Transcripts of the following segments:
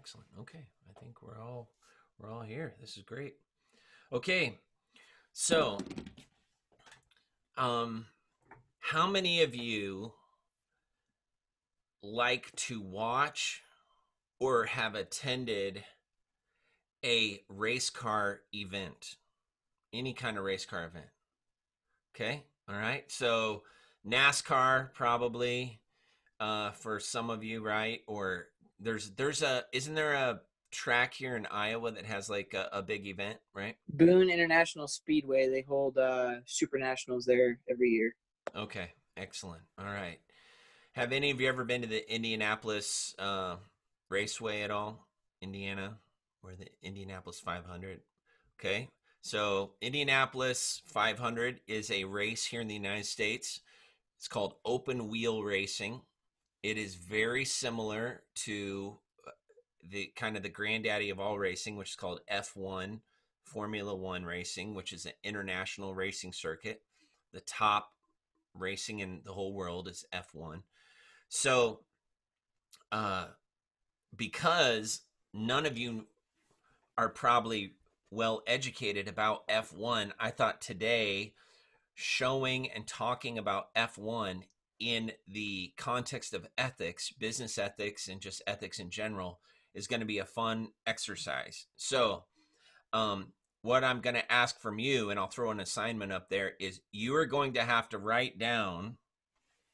Excellent. Okay. I think we're all we're all here. This is great. Okay. So um how many of you like to watch or have attended a race car event? Any kind of race car event. Okay? All right. So NASCAR probably uh for some of you, right? Or there's there's a isn't there a track here in Iowa that has like a, a big event, right? Boone International Speedway. They hold uh, super nationals there every year. Okay, excellent. All right. Have any of you ever been to the Indianapolis uh, Raceway at all? Indiana, or the Indianapolis 500? Okay. So, Indianapolis 500 is a race here in the United States. It's called open wheel racing. It is very similar to uh, the kind of the granddaddy of all racing, which is called F1, Formula One racing, which is an international racing circuit. The top racing in the whole world is F1. So, uh, because none of you are probably well educated about F1, I thought today showing and talking about F1 in the context of ethics, business ethics, and just ethics in general is going to be a fun exercise. So, um, what I'm going to ask from you, and I'll throw an assignment up there, is you are going to have to write down.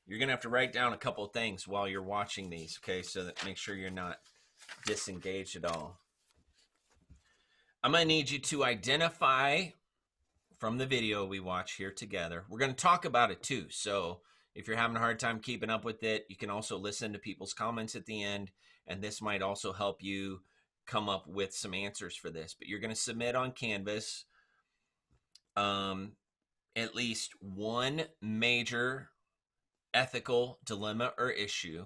You're going to have to write down a couple things while you're watching these, okay? So that make sure you're not disengaged at all. I'm going to need you to identify from the video we watch here together. We're going to talk about it too. So if you're having a hard time keeping up with it, you can also listen to people's comments at the end, and this might also help you come up with some answers for this. But you're going to submit on Canvas um, at least one major ethical dilemma or issue.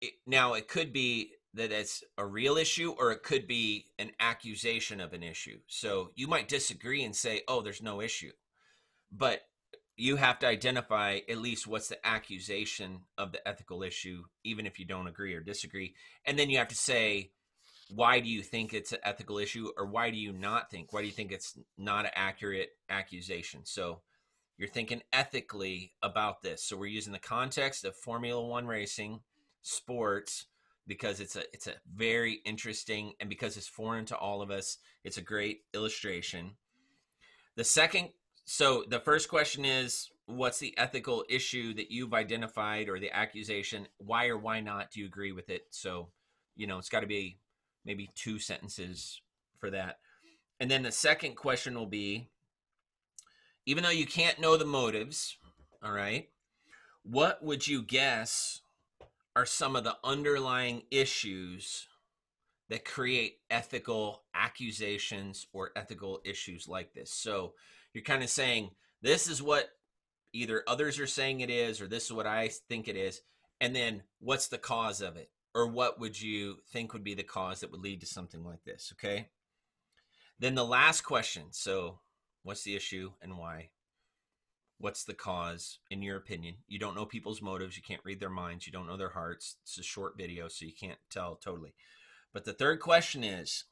It, now, it could be that it's a real issue or it could be an accusation of an issue. So you might disagree and say, oh, there's no issue. But you have to identify at least what's the accusation of the ethical issue, even if you don't agree or disagree. And then you have to say, why do you think it's an ethical issue or why do you not think? Why do you think it's not an accurate accusation? So you're thinking ethically about this. So we're using the context of Formula One racing, sports, because it's a it's a very interesting and because it's foreign to all of us, it's a great illustration. The second so the first question is what's the ethical issue that you've identified or the accusation? Why or why not do you agree with it? So, you know, it's got to be maybe two sentences for that. And then the second question will be even though you can't know the motives, all right, what would you guess are some of the underlying issues that create ethical accusations or ethical issues like this? So, you're kind of saying this is what either others are saying it is or this is what I think it is and then what's the cause of it? Or what would you think would be the cause that would lead to something like this? Okay? Then the last question so what's the issue and why? What's the cause in your opinion? You don't know people's motives you can't read their minds you don't know their hearts it's a short video so you can't tell totally. But the third question is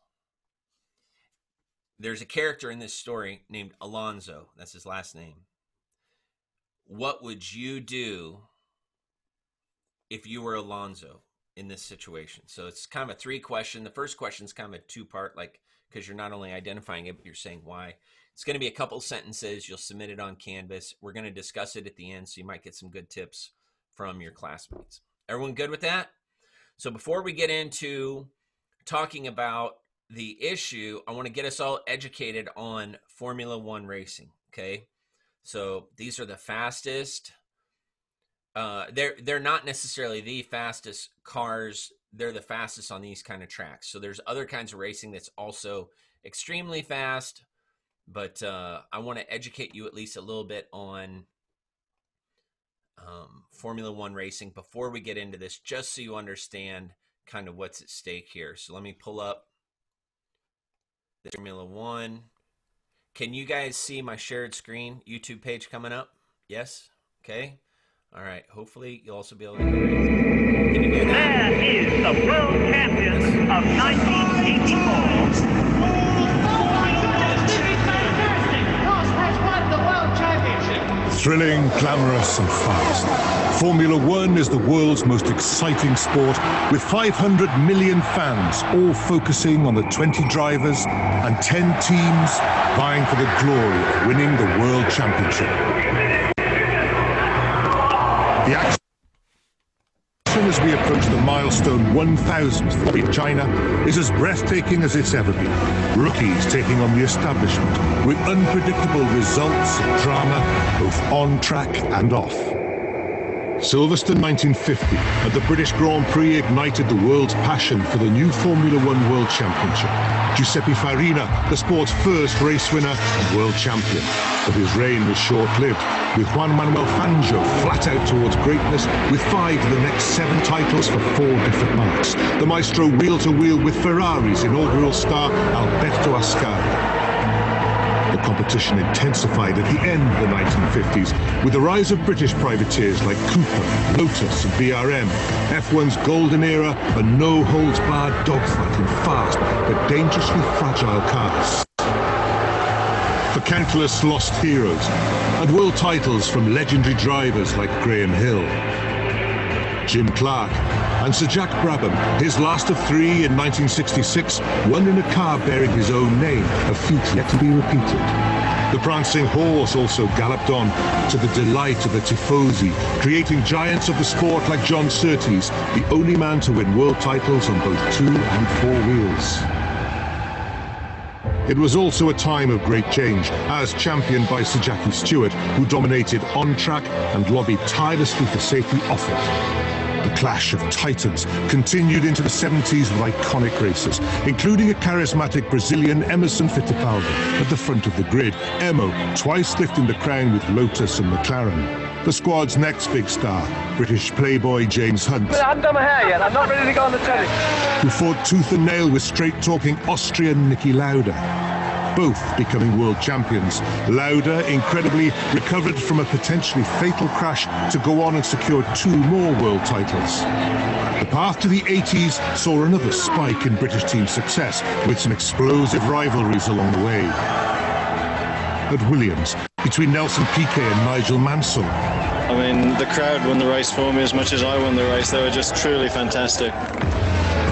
there's a character in this story named Alonso. That's his last name. What would you do if you were Alonso in this situation? So it's kind of a three question. The first question is kind of a two part, like, because you're not only identifying it, but you're saying why. It's going to be a couple sentences. You'll submit it on Canvas. We're going to discuss it at the end, so you might get some good tips from your classmates. Everyone good with that? So before we get into talking about the issue, I want to get us all educated on Formula One racing. Okay, so these are the fastest. Uh, they're they're not necessarily the fastest cars. They're the fastest on these kind of tracks. So there's other kinds of racing that's also extremely fast. But uh, I want to educate you at least a little bit on um, Formula One racing before we get into this, just so you understand kind of what's at stake here. So let me pull up Formula One. Can you guys see my shared screen YouTube page coming up? Yes? Okay. All right. Hopefully you'll also be able to. Can you hear that? The world champion of 1984. Thrilling, glamorous, and fast. Formula One is the world's most exciting sport, with 500 million fans all focusing on the 20 drivers and 10 teams vying for the glory of winning the World Championship. The action as we approach the milestone 1000th in China is as breathtaking as it's ever been. Rookies taking on the establishment with unpredictable results and drama both on track and off. Silverstone 1950 at the British Grand Prix ignited the world's passion for the new Formula One World Championship. Giuseppe Farina, the sport's first race winner and world champion. But his reign was short-lived, with Juan Manuel Fangio flat out towards greatness with five of the next seven titles for four different marques. The maestro wheel-to-wheel with Ferrari's inaugural star Alberto Ascari. The competition intensified at the end of the 1950s with the rise of British privateers like Cooper, Lotus and BRM, F1's golden era, a no-holds-barred dogfight in fast but dangerously fragile cars. For countless lost heroes and world titles from legendary drivers like Graham Hill, Jim Clark, and Sir Jack Brabham, his last of three in 1966, won in a car bearing his own name, a feat yet to be repeated. The prancing horse also galloped on to the delight of the tifosi, creating giants of the sport like John Surtees, the only man to win world titles on both two and four wheels. It was also a time of great change, as championed by Sir Jackie Stewart, who dominated on track and lobbied tirelessly for safety off it. The clash of titans continued into the 70s with iconic races, including a charismatic Brazilian Emerson Fittipaldi at the front of the grid, Emo twice lifting the crown with Lotus and McLaren. The squad's next big star, British playboy James Hunt, I haven't done my hair yet. I'm not ready to go on the telly. who fought tooth and nail with straight-talking Austrian Niki Lauda. Both becoming world champions. Lauda, incredibly, recovered from a potentially fatal crash to go on and secure two more world titles. The path to the 80s saw another spike in British team success, with some explosive rivalries along the way. At Williams, between Nelson Piquet and Nigel Mansell, I mean, the crowd won the race for me as much as I won the race. They were just truly fantastic.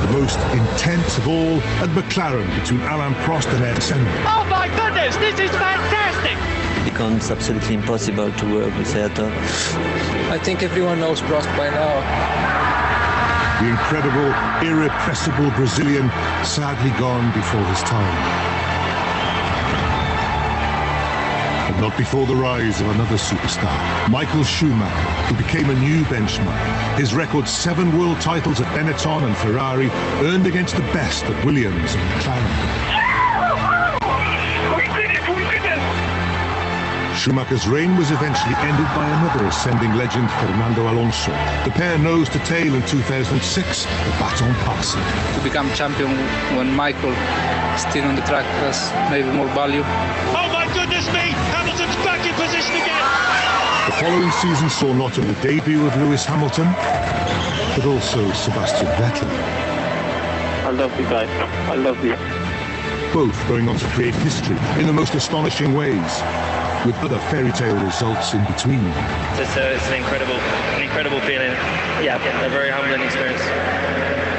The most intense of all at McLaren between Alain Prost and Ayrton Senna. Oh my goodness, this is fantastic! It becomes absolutely impossible to work with Ayrton. I think everyone knows Prost by now. The incredible, irrepressible Brazilian, sadly gone before his time. But not before the rise of another superstar, Michael Schumacher, who became a new benchmark. His record seven world titles at Benetton and Ferrari, earned against the best at Williams and McLaren. We did it, we did it. Schumacher's reign was eventually ended by another ascending legend, Fernando Alonso. The pair nose to tail in 2006, the baton passing. To become champion when Michael still on the track has maybe more value. Oh my goodness me! Hamilton's back in position again! The following season saw not only the debut of Lewis Hamilton, but also Sebastian Vettel, I love you guys. I love you. both going on to create history in the most astonishing ways, with other fairy tale results in between. It's, a, it's an incredible, an incredible feeling. Yeah, a very humbling experience.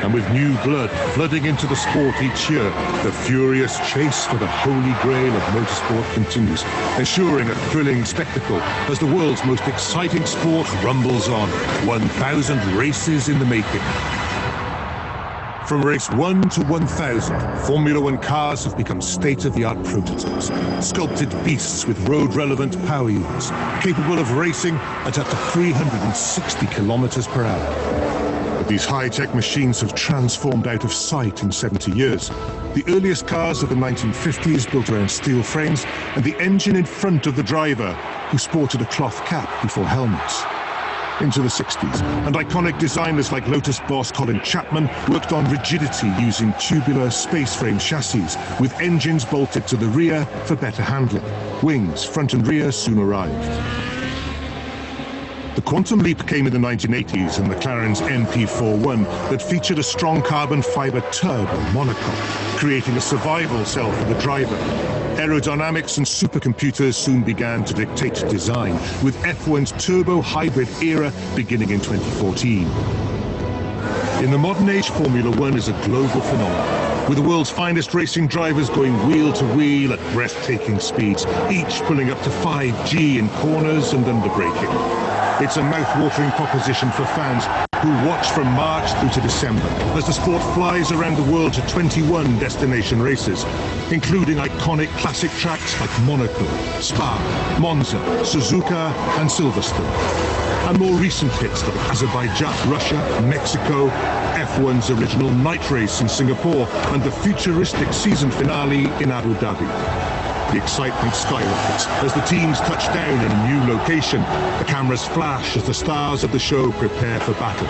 And with new blood flooding into the sport each year, the furious chase for the holy grail of motorsport continues, ensuring a thrilling spectacle as the world's most exciting sport rumbles on. 1,000 races in the making. From race 1 to 1000, Formula One cars have become state-of-the-art prototypes, sculpted beasts with road-relevant power units, capable of racing at up to 360 kilometers per hour. But these high-tech machines have transformed out of sight in 70 years. The earliest cars of the 1950s built around steel frames, and the engine in front of the driver, who sported a cloth cap before helmets into the 60s, and iconic designers like Lotus boss Colin Chapman worked on rigidity using tubular space frame chassis with engines bolted to the rear for better handling. Wings, front and rear, soon arrived. The quantum leap came in the 1980s in McLaren's MP41 that featured a strong carbon fiber turbo monocoque, creating a survival cell for the driver. Aerodynamics and supercomputers soon began to dictate design, with F1's turbo hybrid era beginning in 2014. In the modern age, Formula One is a global phenomenon, with the world's finest racing drivers going wheel to wheel at breathtaking speeds, each pulling up to 5G in corners and underbraking. It's a mouth-watering proposition for fans who watch from March through to December as the sport flies around the world to 21 destination races, including iconic classic tracks like Monaco, Spa, Monza, Suzuka and Silverstone. And more recent hits like Azerbaijan, Russia, Mexico, F1's original night race in Singapore and the futuristic season finale in Abu Dhabi. The excitement skyrockets as the teams touch down in a new location. The cameras flash as the stars of the show prepare for battle,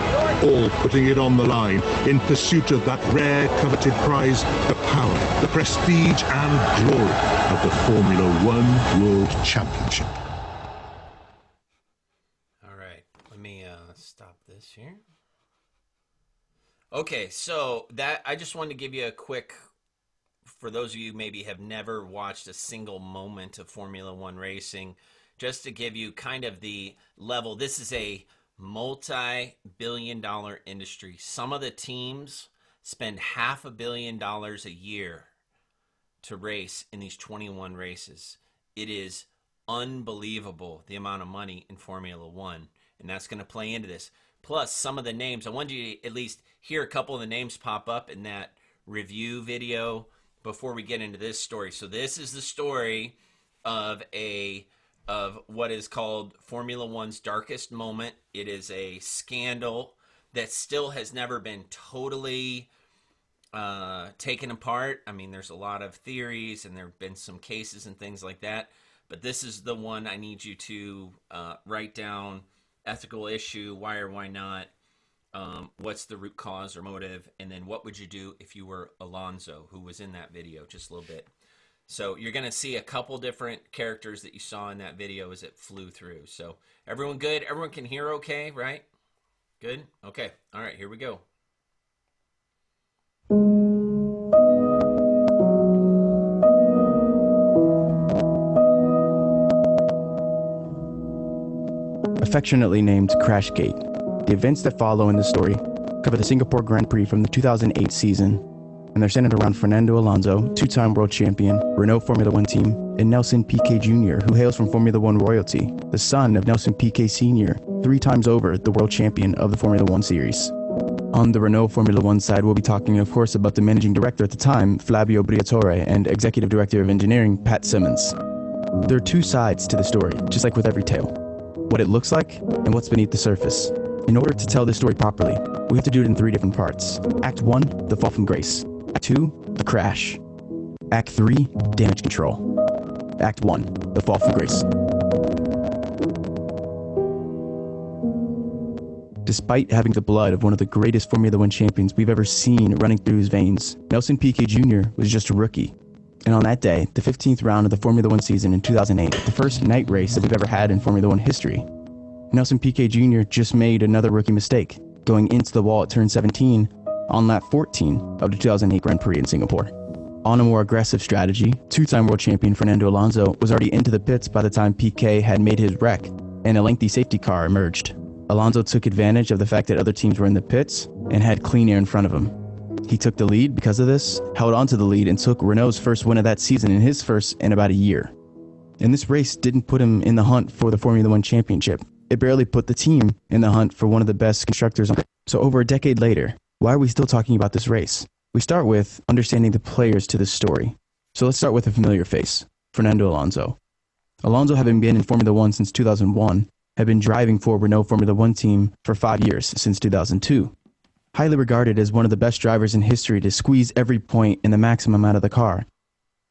all putting it on the line in pursuit of that rare coveted prize, the power, the prestige and glory of the Formula One World Championship. All right, let me uh, stop this here. Okay, so that I just wanted to give you a quick for those of you maybe have never watched a single moment of Formula One racing, just to give you kind of the level, this is a multi billion dollar industry. Some of the teams spend half a billion dollars a year to race in these 21 races. It is unbelievable the amount of money in Formula One, and that's going to play into this. Plus, some of the names, I wanted you to at least hear a couple of the names pop up in that review video before we get into this story. So this is the story of a of what is called Formula One's darkest moment. It is a scandal that still has never been totally uh, taken apart. I mean, there's a lot of theories and there have been some cases and things like that. But this is the one I need you to uh, write down ethical issue, why or why not, um, what's the root cause or motive, and then what would you do if you were Alonso, who was in that video just a little bit. So you're going to see a couple different characters that you saw in that video as it flew through. So everyone good? Everyone can hear okay, right? Good? Okay. All right, here we go. Affectionately named Crashgate the events that follow in the story cover the Singapore Grand Prix from the 2008 season, and they're centered around Fernando Alonso, two time world champion, Renault Formula One team, and Nelson Piquet Jr., who hails from Formula One royalty, the son of Nelson Piquet Sr., three times over the world champion of the Formula One series. On the Renault Formula One side, we'll be talking, of course, about the managing director at the time, Flavio Briatore, and executive director of engineering, Pat Symonds. There are two sides to the story, just like with every tale what it looks like and what's beneath the surface. In order to tell this story properly, we have to do it in three different parts. Act 1, the fall from grace. Act 2, the crash. Act 3, damage control. Act 1, the fall from grace. Despite having the blood of one of the greatest Formula One champions we've ever seen running through his veins, Nelson Piquet Jr. was just a rookie. And on that day, the 15th round of the Formula One season in 2008, the first night race that we've ever had in Formula One history, Nelson Piquet Jr. just made another rookie mistake, going into the wall at turn 17 on lap 14 of the 2008 Grand Prix in Singapore. On a more aggressive strategy, two-time world champion Fernando Alonso was already into the pits by the time Piquet had made his wreck, and a lengthy safety car emerged. Alonso took advantage of the fact that other teams were in the pits and had clean air in front of him. He took the lead because of this, held onto the lead, and took Renault's first win of that season and his first in about a year. And this race didn't put him in the hunt for the Formula One championship, it barely put the team in the hunt for one of the best constructors. So over a decade later, why are we still talking about this race? We start with understanding the players to this story. So let's start with a familiar face, Fernando Alonso. Alonso, having been in Formula One since 2001, had been driving for Renault Formula One team for five years since 2002. Highly regarded as one of the best drivers in history to squeeze every point in the maximum out of the car.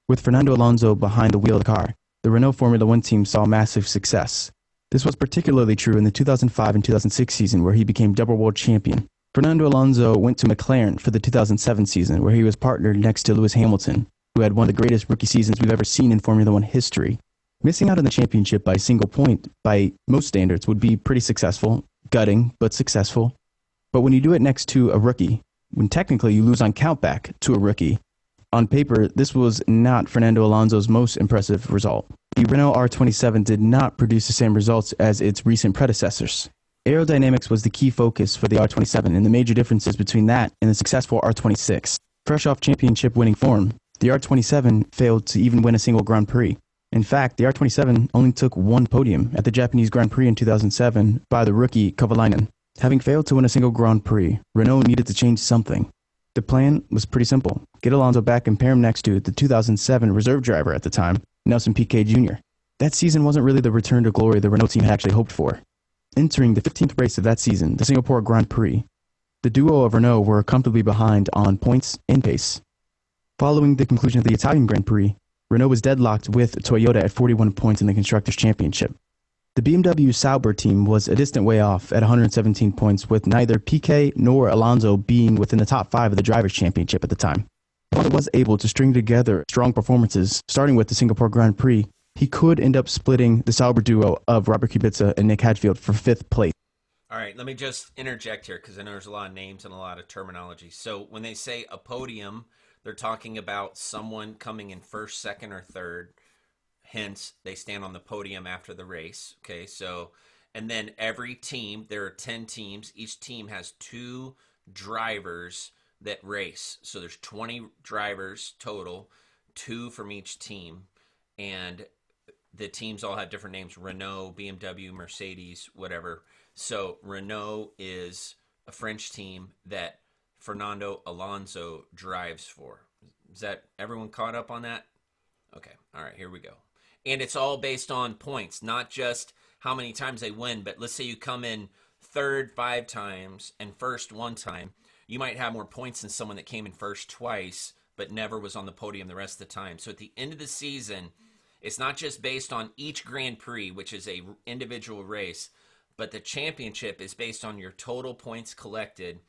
With Fernando Alonso behind the wheel of the car, the Renault Formula One team saw massive success, this was particularly true in the 2005 and 2006 season, where he became double world champion. Fernando Alonso went to McLaren for the 2007 season, where he was partnered next to Lewis Hamilton, who had one of the greatest rookie seasons we've ever seen in Formula One history. Missing out on the championship by a single point, by most standards, would be pretty successful, gutting, but successful. But when you do it next to a rookie, when technically you lose on countback to a rookie, on paper, this was not Fernando Alonso's most impressive result. The Renault R27 did not produce the same results as its recent predecessors. Aerodynamics was the key focus for the R27 and the major differences between that and the successful R26. Fresh off championship winning form, the R27 failed to even win a single Grand Prix. In fact, the R27 only took one podium at the Japanese Grand Prix in 2007 by the rookie Kovalainen. Having failed to win a single Grand Prix, Renault needed to change something. The plan was pretty simple get Alonso back and pair him next to the 2007 reserve driver at the time, Nelson Piquet Jr. That season wasn't really the return to glory the Renault team had actually hoped for. Entering the 15th race of that season, the Singapore Grand Prix, the duo of Renault were comfortably behind on points and pace. Following the conclusion of the Italian Grand Prix, Renault was deadlocked with Toyota at 41 points in the Constructors' Championship. The BMW Sauber team was a distant way off at 117 points, with neither Piquet nor Alonso being within the top five of the Drivers' Championship at the time. While was able to string together strong performances, starting with the Singapore Grand Prix, he could end up splitting the Sauber duo of Robert Kubica and Nick Heidfeld for fifth place. All right, let me just interject here because I know there's a lot of names and a lot of terminology. So when they say a podium, they're talking about someone coming in first, second, or third Hence, they stand on the podium after the race. Okay, so, and then every team, there are 10 teams. Each team has two drivers that race. So there's 20 drivers total, two from each team. And the teams all have different names Renault, BMW, Mercedes, whatever. So Renault is a French team that Fernando Alonso drives for. Is that everyone caught up on that? Okay. All right, here we go and it's all based on points, not just how many times they win. But let's say you come in third five times and first one time, you might have more points than someone that came in first twice but never was on the podium the rest of the time. So at the end of the season, it's not just based on each Grand Prix, which is a individual race, but the championship is based on your total points collected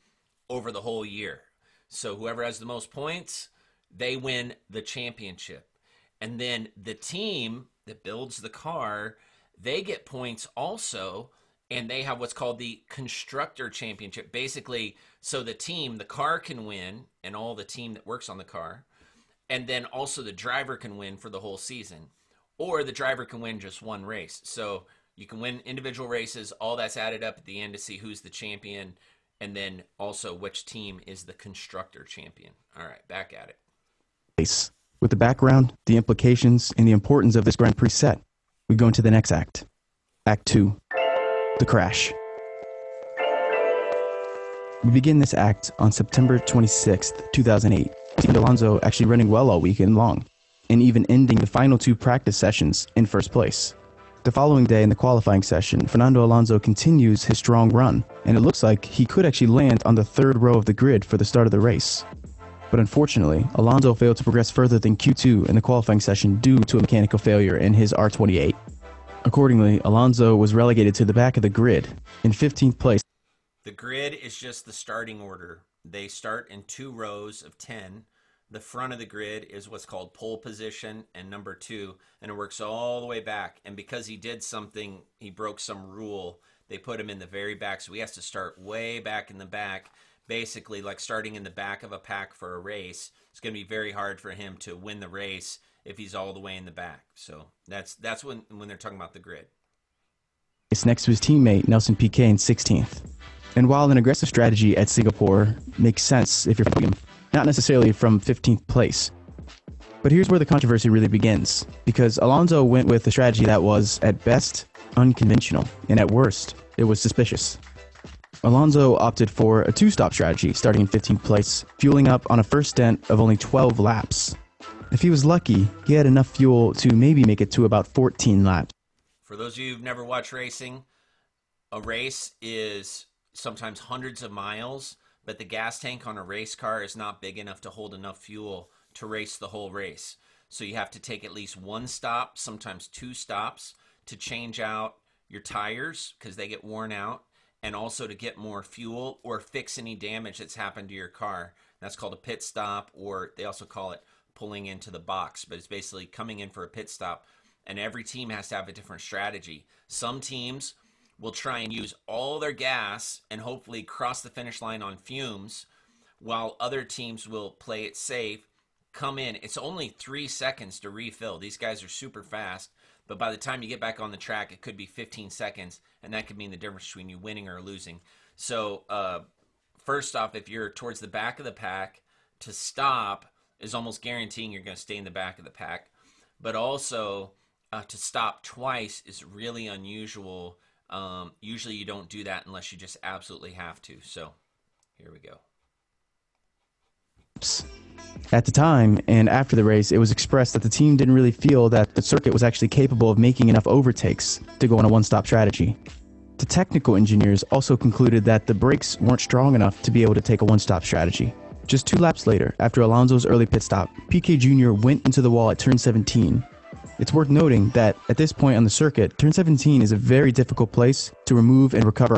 over the whole year. So whoever has the most points, they win the championship. And then the team that builds the car, they get points also, and they have what's called the constructor championship. Basically, so the team, the car can win, and all the team that works on the car, and then also the driver can win for the whole season, or the driver can win just one race. So you can win individual races. All that's added up at the end to see who's the champion, and then also which team is the constructor champion. All right, back at it. Peace. With the background, the implications, and the importance of this Grand Prix set, we go into the next act. Act 2 The Crash. We begin this act on September 26, 2008. Team Alonso actually running well all weekend long, and even ending the final two practice sessions in first place. The following day in the qualifying session, Fernando Alonso continues his strong run, and it looks like he could actually land on the third row of the grid for the start of the race. But unfortunately, Alonso failed to progress further than Q2 in the qualifying session due to a mechanical failure in his R28. Accordingly, Alonso was relegated to the back of the grid in 15th place. The grid is just the starting order. They start in two rows of 10. The front of the grid is what's called pole position and number two, and it works all the way back. And because he did something, he broke some rule, they put him in the very back. So he has to start way back in the back basically like starting in the back of a pack for a race. It's going to be very hard for him to win the race if he's all the way in the back. So that's that's when when they're talking about the grid. It's next to his teammate Nelson Piquet in 16th. And while an aggressive strategy at Singapore makes sense if you're not necessarily from 15th place. But here's where the controversy really begins, because Alonso went with a strategy that was, at best, unconventional, and at worst, it was suspicious. Alonso opted for a two stop strategy, starting in 15th place, fueling up on a first stint of only 12 laps. If he was lucky, he had enough fuel to maybe make it to about 14 laps. For those of you who've never watched racing, a race is sometimes hundreds of miles, but the gas tank on a race car is not big enough to hold enough fuel to race the whole race. So you have to take at least one stop, sometimes two stops, to change out your tires because they get worn out and also to get more fuel or fix any damage that's happened to your car. That's called a pit stop, or they also call it pulling into the box, but it's basically coming in for a pit stop. and every team has to have a different strategy. Some teams will try and use all their gas and hopefully cross the finish line on fumes, while other teams will play it safe, come in. It's only three seconds to refill. These guys are super fast, but by the time you get back on the track, it could be 15 seconds, and that could mean the difference between you winning or losing. So, uh, first off, if you're towards the back of the pack, to stop is almost guaranteeing you're going to stay in the back of the pack. But also, uh, to stop twice is really unusual. Um, usually, you don't do that unless you just absolutely have to. So, here we go. At the time and after the race, it was expressed that the team didn't really feel that the circuit was actually capable of making enough overtakes to go on a one stop strategy. The technical engineers also concluded that the brakes weren't strong enough to be able to take a one stop strategy. Just two laps later, after Alonso's early pit stop, Piquet Jr. went into the wall at turn 17. It's worth noting that at this point on the circuit, turn 17 is a very difficult place to remove and recover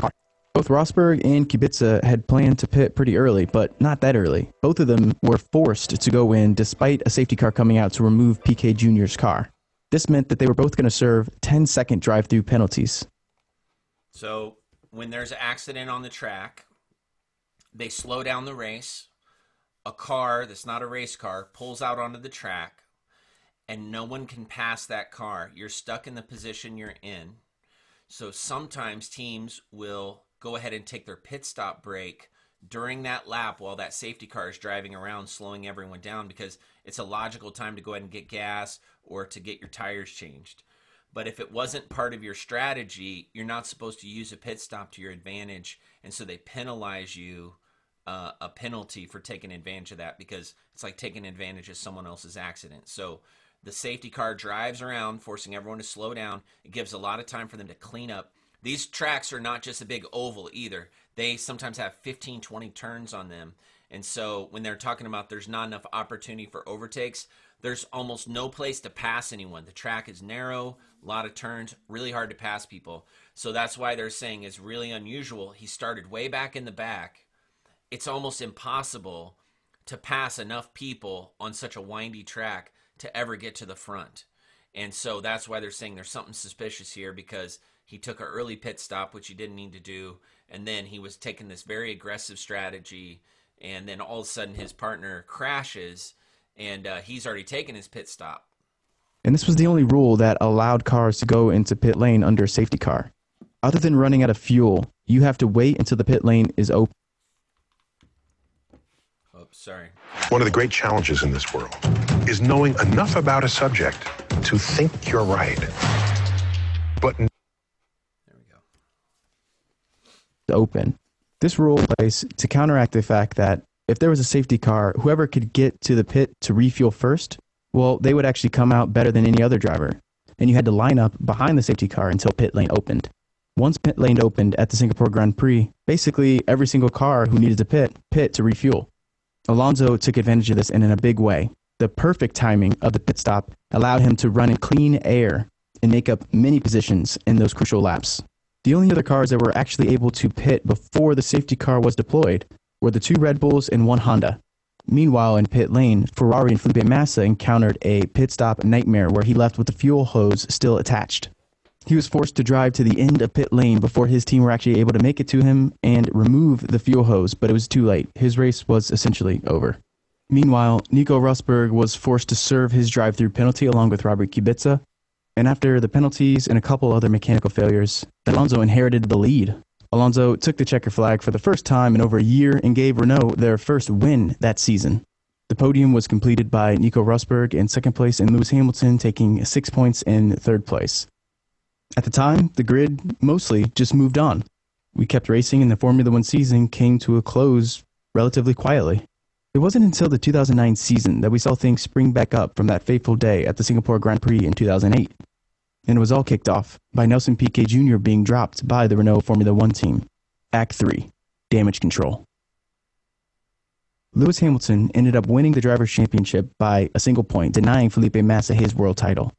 both Rosberg and Kubica had planned to pit pretty early, but not that early. Both of them were forced to go in despite a safety car coming out to remove Piquet Jr.'s car. This meant that they were both going to serve 10 second drive through penalties. So, when there's an accident on the track, they slow down the race. A car that's not a race car pulls out onto the track, and no one can pass that car. You're stuck in the position you're in. So, sometimes teams will go ahead and take their pit stop break during that lap while that safety car is driving around slowing everyone down because it's a logical time to go ahead and get gas or to get your tires changed. But if it wasn't part of your strategy, you're not supposed to use a pit stop to your advantage. And so they penalize you uh, a penalty for taking advantage of that because it's like taking advantage of someone else's accident. So the safety car drives around, forcing everyone to slow down. It gives a lot of time for them to clean up these tracks are not just a big oval either. They sometimes have 15, 20 turns on them. And so when they're talking about there's not enough opportunity for overtakes, there's almost no place to pass anyone. The track is narrow, a lot of turns, really hard to pass people. So that's why they're saying it's really unusual. He started way back in the back. It's almost impossible to pass enough people on such a windy track to ever get to the front. And so that's why they're saying there's something suspicious here because he took an early pit stop, which he didn't need to do, and then he was taking this very aggressive strategy, and then all of a sudden his partner crashes, and uh, he's already taken his pit stop. And this was the only rule that allowed cars to go into pit lane under a safety car. Other than running out of fuel, you have to wait until the pit lane is open. Sorry. One of the great challenges in this world is knowing enough about a subject to think you're right, but there we go. open. This rule place to counteract the fact that if there was a safety car, whoever could get to the pit to refuel first, well, they would actually come out better than any other driver. And you had to line up behind the safety car until pit lane opened. Once pit lane opened at the Singapore Grand Prix, basically every single car who needed to pit, pit to refuel. Alonso took advantage of this and in a big way. The perfect timing of the pit stop allowed him to run in clean air and make up many positions in those crucial laps. The only other cars that were actually able to pit before the safety car was deployed were the two Red Bulls and one Honda. Meanwhile, in pit lane, Ferrari and Felipe Massa encountered a pit stop nightmare where he left with the fuel hose still attached. He was forced to drive to the end of pit lane before his team were actually able to make it to him and remove the fuel hose, but it was too late. His race was essentially over. Meanwhile, Nico Rosberg was forced to serve his drive through penalty along with Robert Kubica, and after the penalties and a couple other mechanical failures, Alonso inherited the lead. Alonso took the checker flag for the first time in over a year and gave Renault their first win that season. The podium was completed by Nico Rosberg in second place and Lewis Hamilton taking six points in third place. At the time, the grid mostly just moved on. We kept racing and the Formula One season came to a close relatively quietly. It wasn't until the 2009 season that we saw things spring back up from that fateful day at the Singapore Grand Prix in 2008 and it was all kicked off by Nelson Piquet Jr. being dropped by the Renault Formula One team. Act 3 Damage Control. Lewis Hamilton ended up winning the Drivers' Championship by a single point, denying Felipe Massa his world title.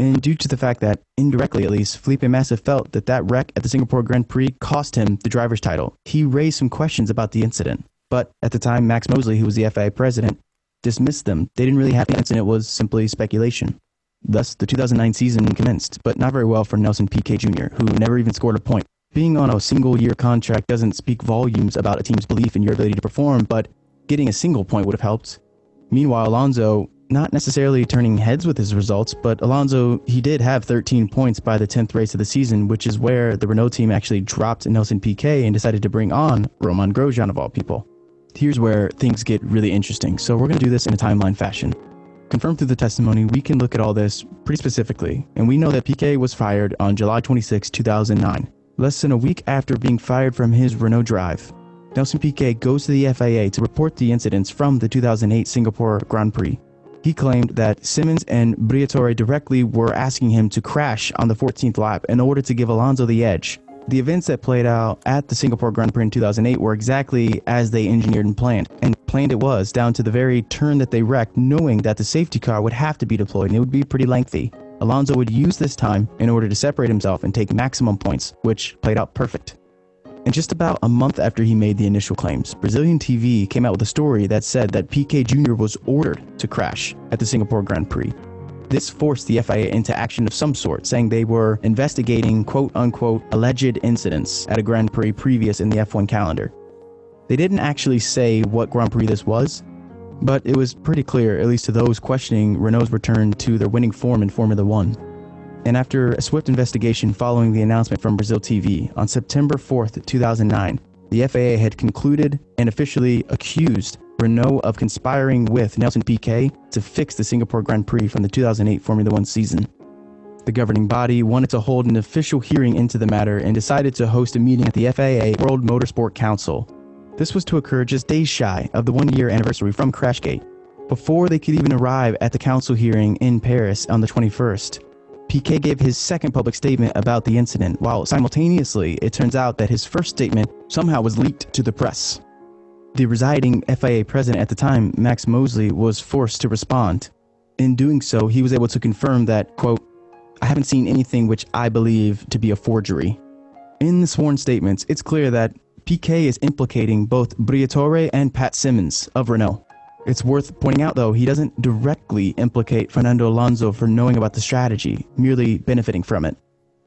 And due to the fact that, indirectly at least, Felipe Massa felt that that wreck at the Singapore Grand Prix cost him the driver's title, he raised some questions about the incident. But at the time, Max Mosley, who was the FIA president, dismissed them. They didn't really happen, and it was simply speculation. Thus, the 2009 season commenced, but not very well for Nelson Piquet Jr., who never even scored a point. Being on a single year contract doesn't speak volumes about a team's belief in your ability to perform, but getting a single point would have helped. Meanwhile, Alonso, not necessarily turning heads with his results, but Alonso, he did have 13 points by the 10th race of the season, which is where the Renault team actually dropped Nelson Piquet and decided to bring on Romain Grosjean of all people. Here's where things get really interesting, so we're going to do this in a timeline fashion. Confirmed through the testimony, we can look at all this pretty specifically, and we know that Piquet was fired on July 26, 2009, less than a week after being fired from his Renault drive. Nelson Piquet goes to the FIA to report the incidents from the 2008 Singapore Grand Prix. He claimed that Symonds and Briatore directly were asking him to crash on the 14th lap in order to give Alonso the edge. The events that played out at the Singapore Grand Prix in 2008 were exactly as they engineered and planned, and planned it was down to the very turn that they wrecked, knowing that the safety car would have to be deployed and it would be pretty lengthy. Alonso would use this time in order to separate himself and take maximum points, which played out perfect. And just about a month after he made the initial claims, Brazilian TV came out with a story that said that Piquet Jr. was ordered to crash at the Singapore Grand Prix. This forced the FIA into action of some sort, saying they were investigating quote unquote alleged incidents at a Grand Prix previous in the F1 calendar. They didn't actually say what Grand Prix this was, but it was pretty clear, at least to those questioning Renault's return to their winning form in Formula One. And after a swift investigation following the announcement from Brazil TV on September 4th, 2009, the FIA had concluded and officially accused Renault of conspiring with Nelson Piquet to fix the Singapore Grand Prix from the 2008 Formula One season. The governing body wanted to hold an official hearing into the matter and decided to host a meeting at the FIA World Motorsport Council. This was to occur just days shy of the one year anniversary from Crashgate, before they could even arrive at the council hearing in Paris on the 21st. Piquet gave his second public statement about the incident, while simultaneously it turns out that his first statement somehow was leaked to the press. The residing FIA president at the time, Max Mosley, was forced to respond. In doing so, he was able to confirm that, quote, I haven't seen anything which I believe to be a forgery. In the sworn statements, it's clear that Piquet is implicating both Briatore and Pat Symonds of Renault. It's worth pointing out, though, he doesn't directly implicate Fernando Alonso for knowing about the strategy, merely benefiting from it.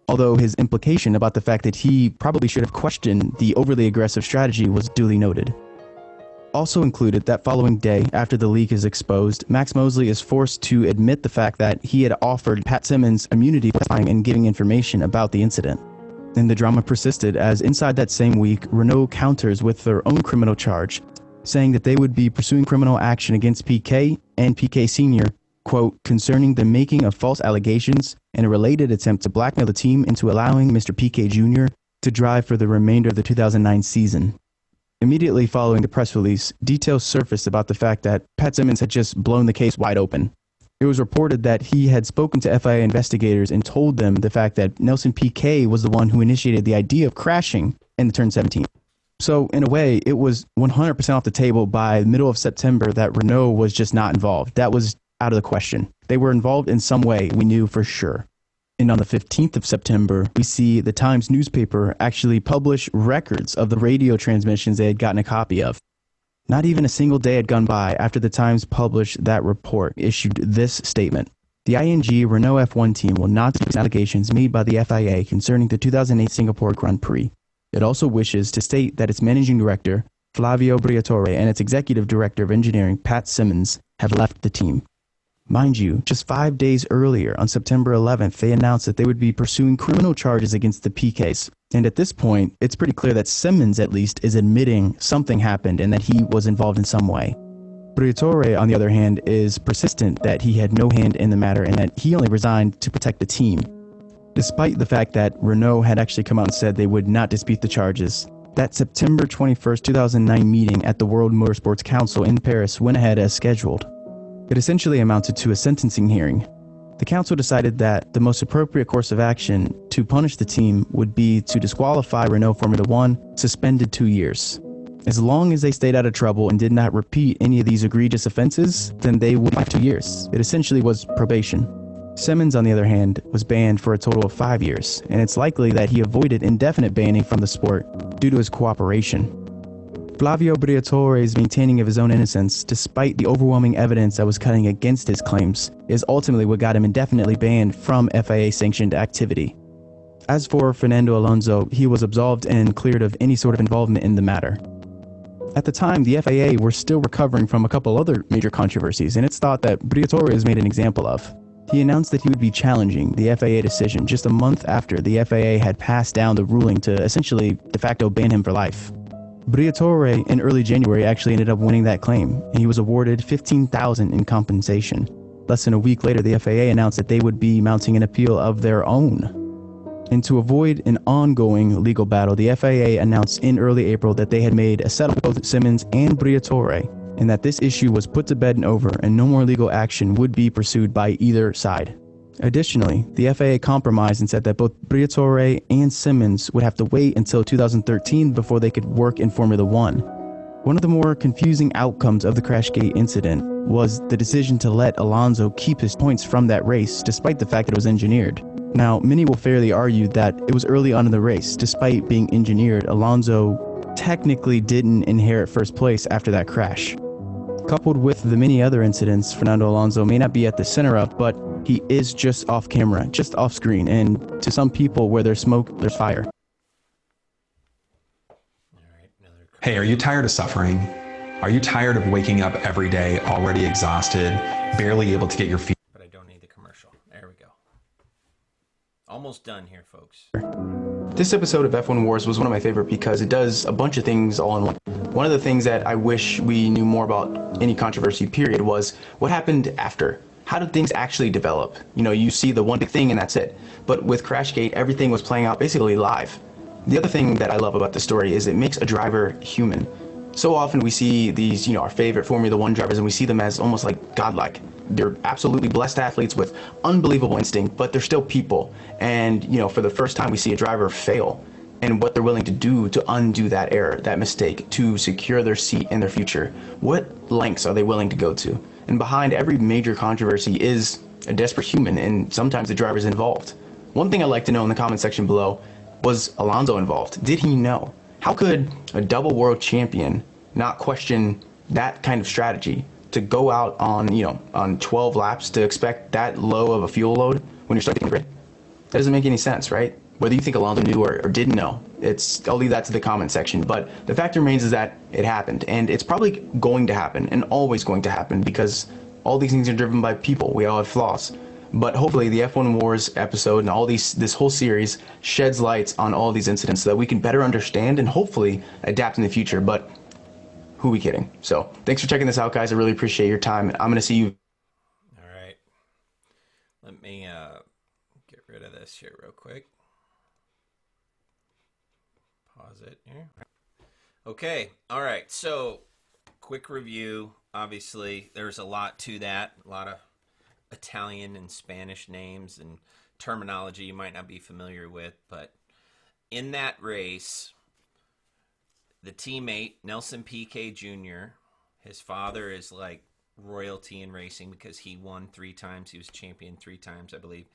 Although his implication about the fact that he probably should have questioned the overly aggressive strategy was duly noted. Also included that following day, after the leak is exposed, Max Mosley is forced to admit the fact that he had offered Pat Symonds immunity and giving information about the incident. And the drama persisted as inside that same week, Renault counters with their own criminal charge, saying that they would be pursuing criminal action against Piquet and Piquet Sr., quote, concerning the making of false allegations and a related attempt to blackmail the team into allowing Mr. Piquet Jr. to drive for the remainder of the 2009 season. Immediately following the press release, details surfaced about the fact that Pat Symonds had just blown the case wide open. It was reported that he had spoken to FIA investigators and told them the fact that Nelson Piquet was the one who initiated the idea of crashing in the turn 17. So, in a way, it was 100% off the table by the middle of September that Renault was just not involved. That was out of the question. They were involved in some way, we knew for sure. And on the 15th of September, we see the Times newspaper actually publish records of the radio transmissions they had gotten a copy of. Not even a single day had gone by after the Times published that report, issued this statement. The ING Renault F1 team will not discuss allegations made by the FIA concerning the 2008 Singapore Grand Prix. It also wishes to state that its managing director, Flavio Briatore, and its executive director of engineering, Pat Symonds, have left the team. Mind you, just five days earlier, on September 11th, they announced that they would be pursuing criminal charges against the Piquets. And at this point, it's pretty clear that Symonds, at least, is admitting something happened and that he was involved in some way. Briatore, on the other hand, is persistent that he had no hand in the matter and that he only resigned to protect the team. Despite the fact that Renault had actually come out and said they would not dispute the charges, that September 21st, 2009 meeting at the World Motorsports Council in Paris went ahead as scheduled. It essentially amounted to a sentencing hearing. The council decided that the most appropriate course of action to punish the team would be to disqualify Renault Formula One, suspended two years. As long as they stayed out of trouble and did not repeat any of these egregious offenses, then they would have two years. It essentially was probation. Symonds, on the other hand, was banned for a total of five years, and it's likely that he avoided indefinite banning from the sport due to his cooperation. Flavio Briatore's maintaining of his own innocence, despite the overwhelming evidence that was cutting against his claims, is ultimately what got him indefinitely banned from FIA sanctioned activity. As for Fernando Alonso, he was absolved and cleared of any sort of involvement in the matter. At the time, the FIA were still recovering from a couple other major controversies, and it's thought that Briatore is made an example of. He announced that he would be challenging the FIA decision just a month after the FIA had passed down the ruling to essentially de facto ban him for life. Briatore in early January actually ended up winning that claim, and he was awarded 15,000 in compensation. Less than a week later, the FIA announced that they would be mounting an appeal of their own. And to avoid an ongoing legal battle, the FIA announced in early April that they had made a settlement with both Symonds and Briatore, and that this issue was put to bed and over, and no more legal action would be pursued by either side. Additionally, the FIA compromised and said that both Briatore and Symonds would have to wait until 2013 before they could work in Formula One. One of the more confusing outcomes of the Crashgate incident was the decision to let Alonso keep his points from that race despite the fact that it was engineered. Now, many will fairly argue that it was early on in the race, despite being engineered, Alonso technically didn't inherit first place after that crash. Coupled with the many other incidents Fernando Alonso may not be at the center of, but he is just off camera, just off screen, and to some people, where there's smoke, there's fire. Hey, are you tired of suffering? Are you tired of waking up every day already exhausted, barely able to get your feet? But I don't need the commercial. There we go. Almost done here, folks. This episode of F1 Wars was one of my favorite because it does a bunch of things all in one. One of the things that I wish we knew more about any controversy period was what happened after. How did things actually develop? You know, you see the one big thing and that's it. But with Crashgate, everything was playing out basically live. The other thing that I love about the story is it makes a driver human. So often we see these, you know, our favorite Formula One drivers and we see them as almost like godlike. They're absolutely blessed athletes with unbelievable instinct, but they're still people. And, you know, for the first time we see a driver fail and what they're willing to do to undo that error, that mistake, to secure their seat in their future. What lengths are they willing to go to? And behind every major controversy is a desperate human, and sometimes the driver's involved. One thing I'd like to know in the comment section below was Alonso involved? Did he know? How could a double world champion not question that kind of strategy to go out on, you know, on 12 laps to expect that low of a fuel load when you're starting the grid? That doesn't make any sense, right? Whether you think Alonso knew or, or didn't know, it's I'll leave that to the comment section. But the fact remains is that it happened, and it's probably going to happen, and always going to happen because all these things are driven by people. We all have flaws. But hopefully, the F1 Wars episode and all these this whole series sheds lights on all these incidents so that we can better understand and hopefully adapt in the future. But who are we kidding? So thanks for checking this out, guys. I really appreciate your time. And I'm gonna see you. All right. Let me uh, get rid of this here real quick. Pause it here. Okay. All right. So, quick review. Obviously, there's a lot to that. A lot of Italian and Spanish names and terminology you might not be familiar with, but in that race, the teammate Nelson Piquet Jr. His father is like royalty in racing because he won three times. He was champion three times, I believe.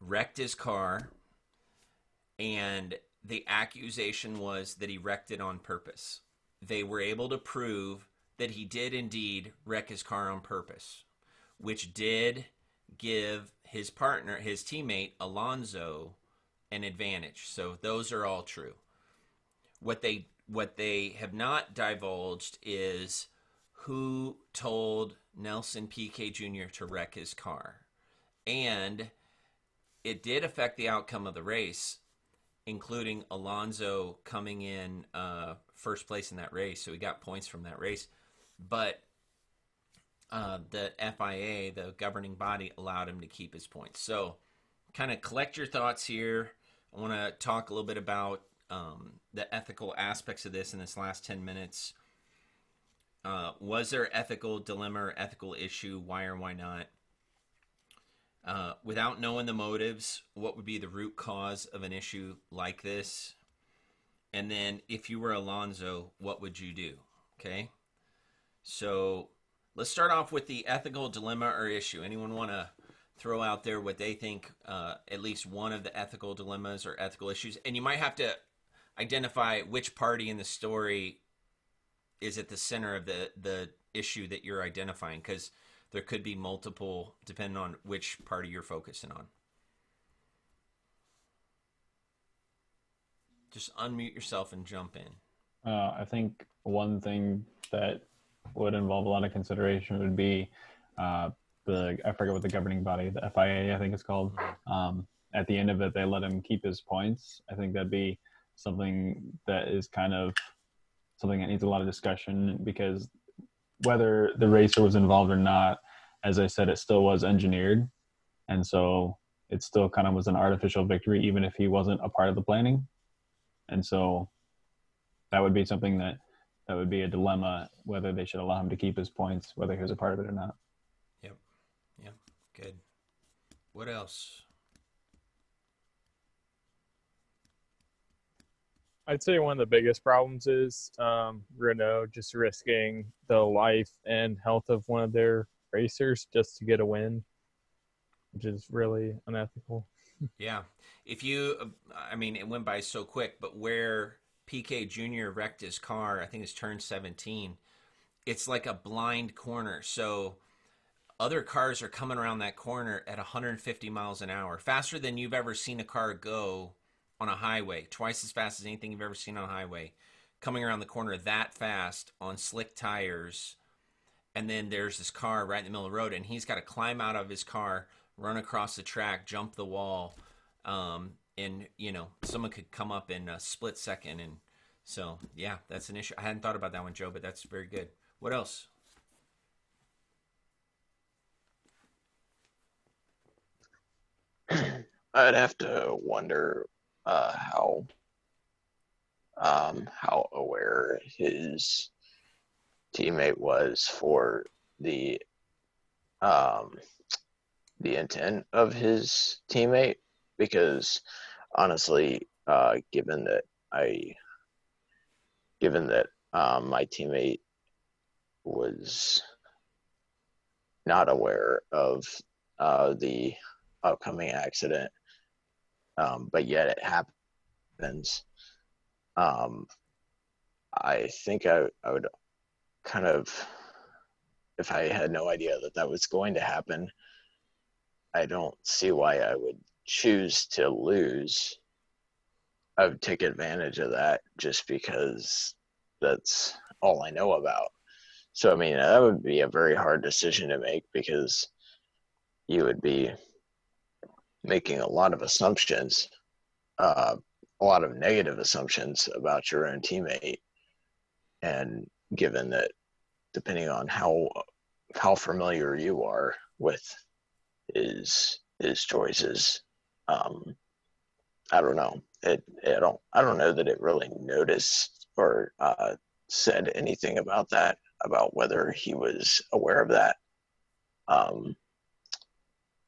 Wrecked his car, and the accusation was that he wrecked it on purpose. They were able to prove that he did indeed wreck his car on purpose, which did give his partner, his teammate Alonso, an advantage. So those are all true. What they what they have not divulged is who told Nelson Piquet Jr. to wreck his car. And it did affect the outcome of the race, including Alonso coming in uh, first place in that race. So he got points from that race. But uh, the FIA, the governing body, allowed him to keep his points. So kind of collect your thoughts here. I want to talk a little bit about um, the ethical aspects of this in this last 10 minutes. Uh, was there ethical dilemma or ethical issue? Why or why not? Uh, without knowing the motives, what would be the root cause of an issue like this? And then, if you were Alonso, what would you do? Okay. So, let's start off with the ethical dilemma or issue. Anyone want to throw out there what they think uh, at least one of the ethical dilemmas or ethical issues? And you might have to identify which party in the story is at the center of the the issue that you're identifying because there could be multiple depending on which party you're focusing on. Just unmute yourself and jump in. Uh, I think one thing that would involve a lot of consideration would be uh, the I forget what the governing body, the FIA, I think it's called. Um, at the end of it, they let him keep his points. I think that'd be something that is kind of something that needs a lot of discussion because whether the racer was involved or not, as I said, it still was engineered, and so it still kind of was an artificial victory, even if he wasn't a part of the planning. And so that would be something that that would be a dilemma whether they should allow him to keep his points, whether he was a part of it or not. Yep. Yep. Good. What else? I'd say one of the biggest problems is um, Renault just risking the life and health of one of their racers just to get a win, which is really unethical. Yeah. If you, I mean, it went by so quick, but where Piquet Jr. wrecked his car, I think it's turn 17, it's like a blind corner. So other cars are coming around that corner at 150 miles an hour, faster than you've ever seen a car go on a highway, twice as fast as anything you've ever seen on a highway, coming around the corner that fast on slick tires. And then there's this car right in the middle of the road, and he's got to climb out of his car, run across the track, jump the wall. Um, and, you know, someone could come up in a split second. And so, yeah, that's an issue. I hadn't thought about that one, Joe, but that's very good. What else? I'd have to wonder uh, how um, how aware his teammate was for the um, the intent of his teammate because honestly uh, given that I given that um, my teammate was not aware of uh, the upcoming accident um, but yet it happens. Um, I think I, I would kind of, if I had no idea that that was going to happen, I don't see why I would choose to lose. I would take advantage of that just because that's all I know about. So, I mean, that would be a very hard decision to make because you would be making a lot of assumptions, uh, a lot of negative assumptions about your own teammate. And given that, depending on how how familiar you are with his his choices, um, I don't know. It I don't I don't know that it really noticed or uh, said anything about that about whether he was aware of that. Um,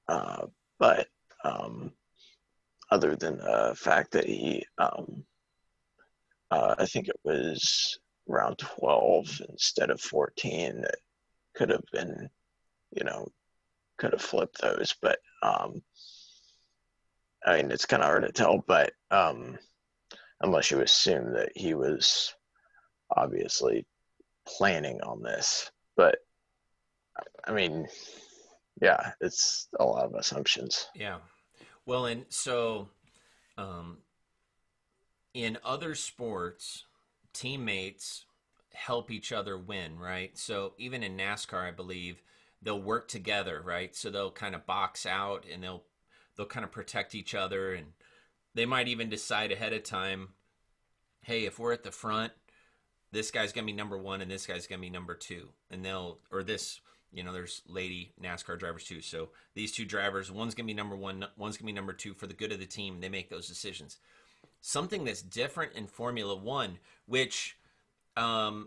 uh, but um, other than the fact that he, um, uh, I think it was around 12 instead of 14 that could have been, you know, could have flipped those. But um, I mean, it's kind of hard to tell, but um, unless you assume that he was obviously planning on this. But I mean, yeah, it's a lot of assumptions. Yeah. Well, and so um, in other sports, teammates help each other win, right? So even in NASCAR, I believe they'll work together, right? So they'll kind of box out and they'll they'll kind of protect each other and they might even decide ahead of time, hey, if we're at the front, this guy's gonna be number one and this guy's gonna be number two, and they'll or this you know, there's lady NASCAR drivers too. So these two drivers, one's to be number one, one's to be number two for the good of the team. They make those decisions. Something that's different in Formula One, which um,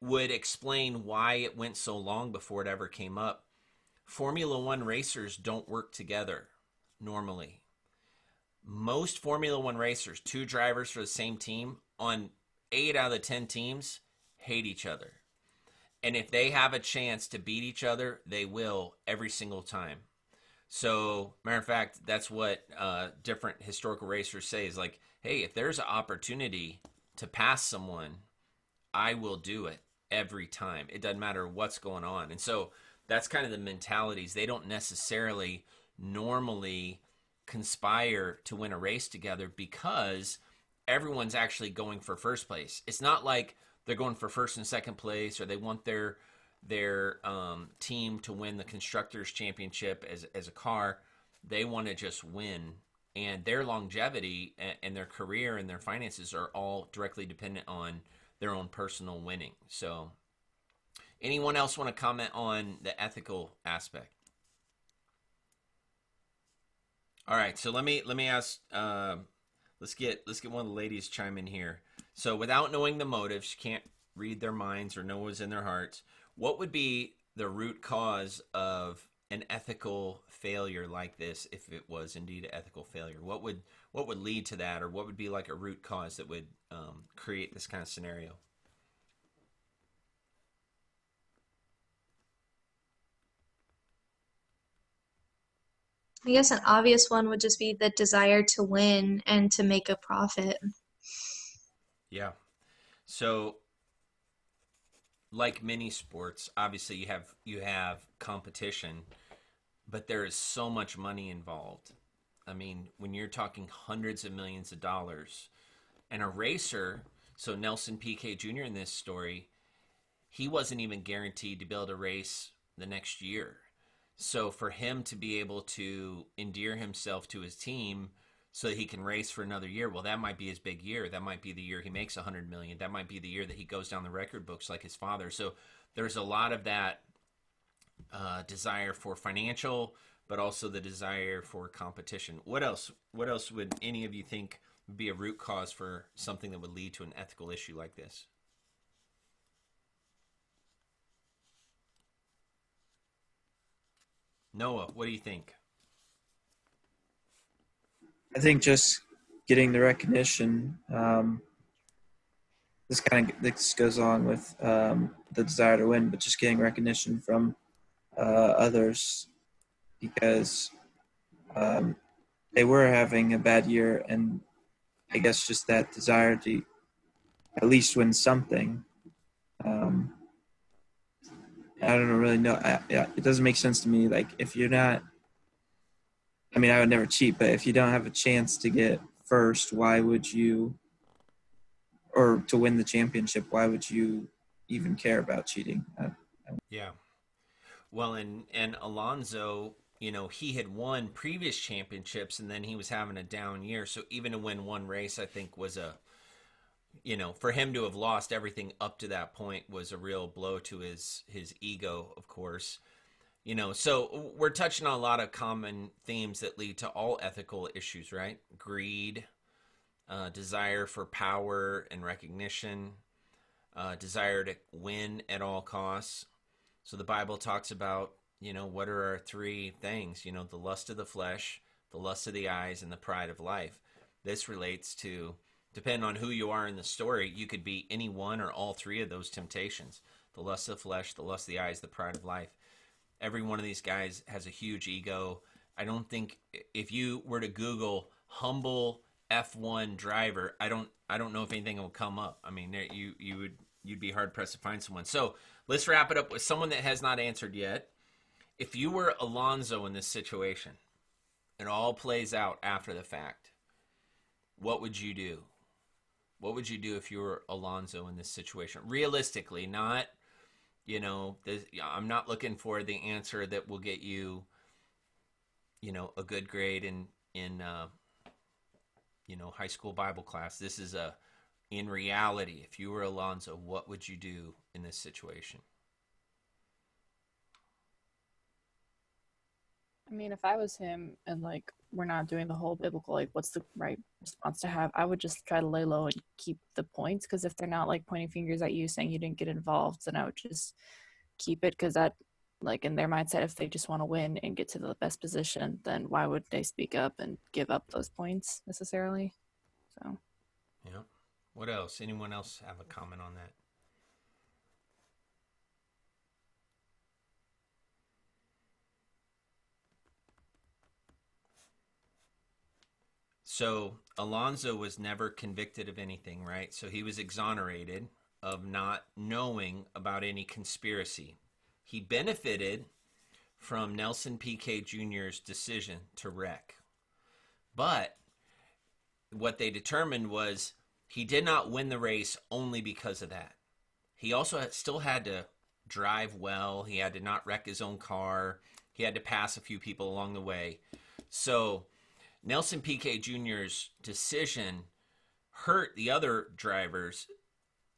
would explain why it went so long before it ever came up. Formula One racers don't work together normally. Most Formula One racers, two drivers for the same team, on eight out of the 10 teams, hate each other and if they have a chance to beat each other, they will every single time. So, matter of fact, that's what uh, different historical racers say is like, hey, if there's an opportunity to pass someone, I will do it. every time. It doesn't matter what's going on. And so that's kind of the mentalities. They don't necessarily normally conspire to win a race together because everyone's actually going for first place. It's not like they're going for first and second place or they want their their um, team to win the constructors championship as as a car. They want to just win and their longevity and, and their career and their finances are all directly dependent on their own personal winning. So anyone else want to comment on the ethical aspect? All right, so let me let me ask. Uh, let's get let's get one of the ladies chime in here. So without knowing the motives, you can't read their minds or know what's in their hearts. What would be the root cause of an ethical failure like this if it was indeed an ethical failure? What would what would lead to that, or what would be like a root cause that would um, create this kind of scenario? I guess an obvious one would just be the desire to win and to make a profit. Yeah. So like many sports, obviously you have you have competition, but there is so much money involved. I mean, when you're talking hundreds of millions of dollars, and a racer, so Nelson Piquet Jr. in this story, he wasn't even guaranteed to be able to race the next year. So for him to be able to endear himself to his team so that he can race for another year, well, that might be his big year. That might be the year he makes a hundred million. That might be the year that he goes down the record books like his father. So there's a lot of that uh, desire for financial, but also the desire for competition. What else? What else would any of you think be a root cause for something that would lead to an ethical issue like this? Noah, what do you think? I think just getting the recognition. Um, this kind of this goes on with um, the desire to win, but just getting recognition from uh, others because um, they were having a bad year, and I guess just that desire to at least win something. Um, I don't really know. I, yeah, it doesn't make sense to me. Like if you're not, I mean, I would never cheat, but if you don't have a chance to get first, why would you, or to win the championship, why would you even care about cheating? I, yeah. Well, and and Alonso, you know, he had won previous championships, and then he was having a down year. So even to win one race, I think was a you know, for him to have lost everything up to that point was a real blow to his his ego, of course. You know, so we're touching on a lot of common themes that lead to all ethical issues, right? Greed, uh, desire for power and recognition, uh, desire to win at all costs. So the Bible talks about, you know, what are our three things? You know, the lust of the flesh, the lust of the eyes, and the pride of life. This relates to depending on who you are in the story, you could be any one or all three of those temptations the lust of the flesh, the lust of the eyes, the pride of life. Every one of these guys has a huge ego. I don't think if you were to Google humble F1 driver, I don't I don't know if anything will come up. I mean, you you would you'd be hard pressed to find someone. So let's wrap it up with someone that has not answered yet. If you were Alonso in this situation, it all plays out after the fact. What would you do? What would you do if you were Alonso in this situation? Realistically, not, you know, this, I'm not looking for the answer that will get you, you know, a good grade in in uh, you know high school Bible class. This is a in reality. If you were Alonso, what would you do in this situation? I mean, if I was him and like we're not doing the whole biblical like what's the right response to have, I would just try to lay low and keep the points because if they're not like pointing fingers at you saying you didn't get involved, then I would just keep it because that like in their mindset if they just want to win and get to the best position, then why would they speak up and give up those points necessarily? So Yeah. What else? Anyone else have a comment on that? So Alonso was never convicted of anything, right? So he was exonerated. of not knowing about any conspiracy. He benefited from Nelson Piquet Jr.'s decision to wreck. But what they determined was he did not win the race only because of that. He also had, still had to drive well. He had to not wreck his own car. He had to pass a few people along the way. So Nelson Piquet Jr.'s decision hurt the other drivers,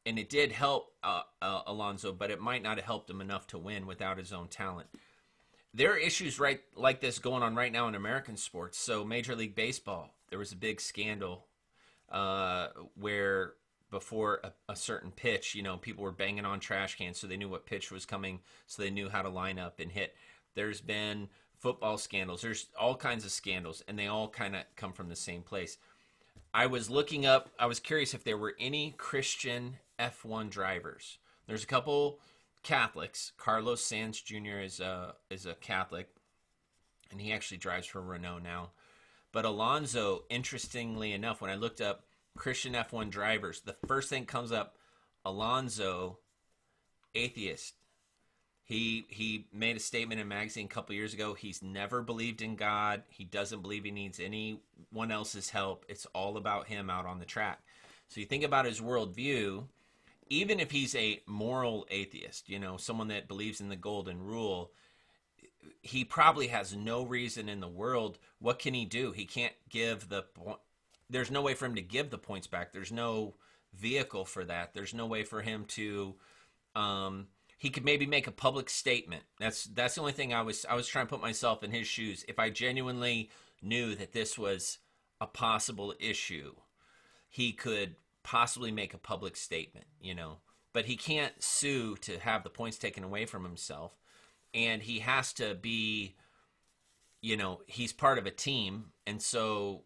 and it did help uh, uh, Alonso, but it might not have helped him enough to win without his own talent. There are issues right like this going on right now in American sports. So Major League Baseball, there was a big scandal uh, where before a, a, certain pitch, you know, people were banging on trash cans so they knew what pitch was coming, so they knew how to line up and hit. There's been football scandals. There's all kinds of scandals, and they all kind of come from the same place. I was looking up. I was curious if there were any Christian F1 drivers. There's a couple Catholics. Carlos Sainz Jr. is a is a Catholic, and he actually drives for Renault now. But Alonso, interestingly enough, when I looked up Christian F1 drivers, the first thing comes up Alonso, atheist. He he made a statement in a magazine a couple years ago. He's never believed in God. He doesn't believe he needs anyone else's help. It's all about him out on the track. So you think about his worldview, even if he's a moral atheist, you know, someone that believes in the golden rule, he probably has no reason in the world. What can he do? He can't give the. There's no way for him to give the points back. There's no vehicle for that. There's no way for him to. Um, he could maybe make a public statement. That's that's the only thing I was I was trying to put myself in his shoes. If I genuinely knew that this was a possible issue, he could possibly make a public statement, you know. But he can't sue to have the points taken away from himself and he has to be you know he's part of a team and so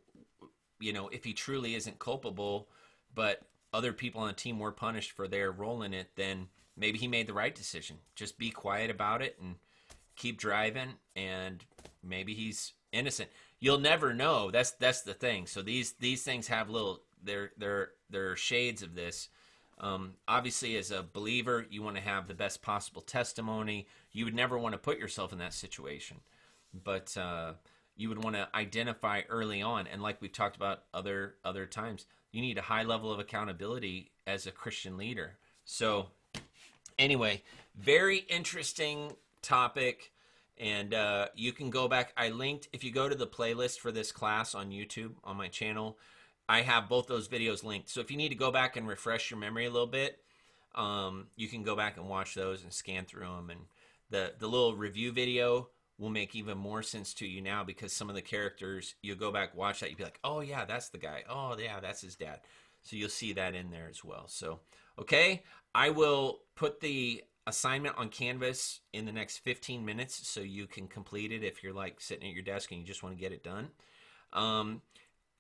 you know if he truly isn't culpable but other people on the team were punished for their role in it then maybe he made the right decision. Just be quiet about it and keep driving and maybe he's innocent. You'll never know. That's that's the thing. So these these things have little they're they're they're shades of this. Um, obviously, as a believer, you want to have the best possible testimony. You would never want to put yourself in that situation, but uh, you would want to identify early on. And like we've talked about other other times, you need a high level of accountability as a Christian leader. So, anyway, very interesting topic. And uh, you can go back. I linked, if you go to the playlist for this class on YouTube on my channel, I have both those videos linked. So if you need to go back and refresh your memory a little bit, um, you can go back and watch those and scan through them. And the the little review video will make even more sense to you now because some of the characters you'll go back watch that you'll be like, oh yeah, that's the guy. Oh yeah, that's his dad. So you'll see that in there as well. So okay, I will put the assignment on Canvas in the next 15 minutes so you can complete it if you're like sitting at your desk and you just want to get it done. Um,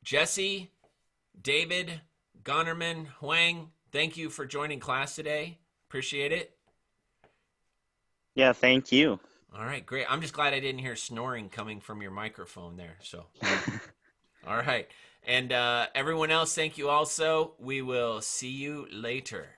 Jesse, David, gonerman Huang, thank you for joining class today. Appreciate it. Yeah, thank you. All right, great. I'm just glad I didn't hear snoring coming from your microphone there. So, all right. And uh, everyone else, thank you also. We will see you later.